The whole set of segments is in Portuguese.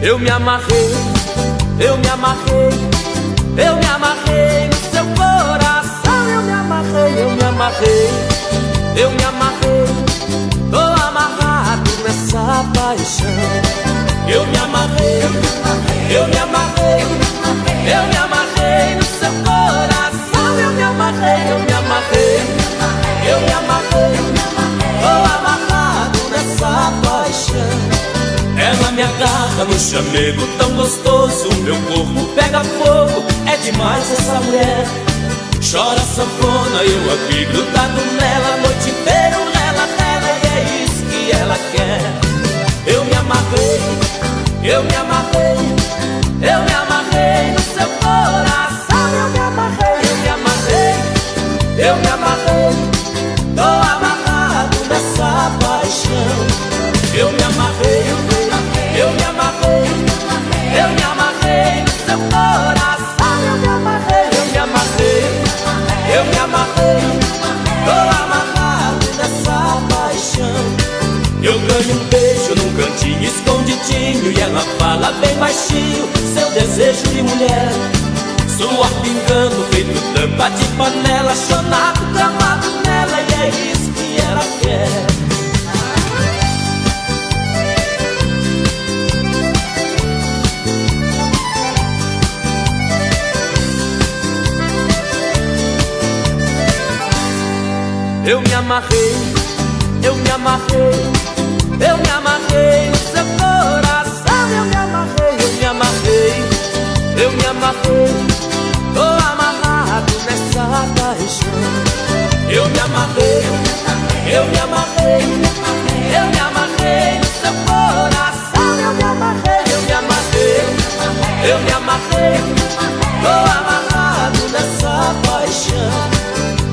Eu me amarrei, eu me amarrei, eu me amarrei no seu coração. Eu me amarrei, eu me amarrei, eu me amarrei, tô amarrado nessa paixão. Eu me amarrei, eu me amarrei, eu me amarrei no seu coração. Eu me amarrei, eu me amarrei, eu me amarrei, me agarra no chamego tão gostoso Meu corpo pega fogo, é demais essa mulher. Chora sanfona, eu aqui grudado nela A noite inteira ela, ela E é isso que ela quer. Eu me amarrei, eu me amarrei amarrei. Tô amarrado nessa paixão. Eu ganho um beijo num cantinho escondidinho e ela fala bem baixinho seu desejo de mulher. Suor pingando, feito tampa de panela, chonado, Eu me amarrei, eu me amarrei, eu me amarrei no seu coração. Eu me amarrei, eu me amarrei, eu me amarrei. Tô amarrado nessa paixão. Eu me amarrei, eu me amarrei, eu me amarrei coração. Eu me amarrei, eu me amarrei, eu me amarrei. Tô amarrado nessa paixão.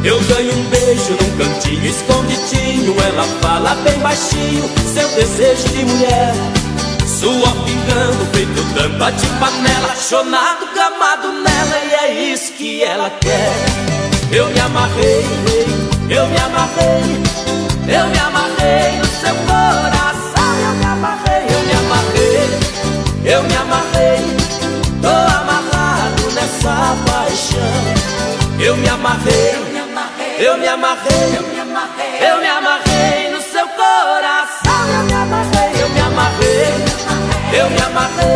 Eu ganho um beijo num cantinho escondidinho Ela fala bem baixinho Seu desejo de mulher. Suor pingando, feito tampa de panela Chonado, gamado nela E é isso que ela quer. Eu me amarrei, eu me amarrei Eu me amarrei no seu coração Eu me amarrei, eu me amarrei Eu me amarrei Tô amarrado nessa paixão. Eu me amarrei eu me amarrei, eu me amarrei, no seu coração. Eu me amarrei, eu me amarrei. Eu me amarrei.